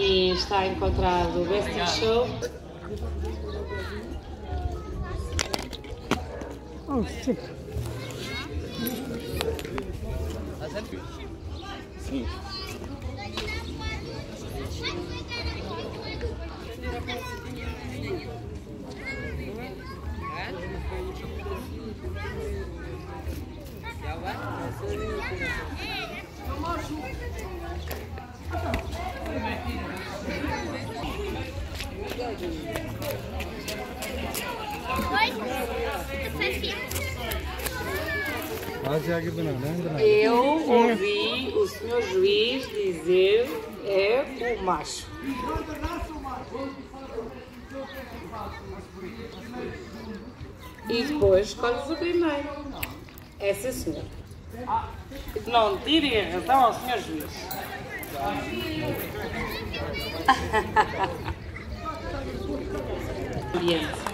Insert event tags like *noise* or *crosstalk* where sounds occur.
está encontrado o Best in Show. Oh, shit. Sim. Eu ouvi o senhor juiz dizer é o macho. E depois escolhes o primeiro. É sim, senhor. Não tirem a razão ao senhor juiz. *laughs* 是。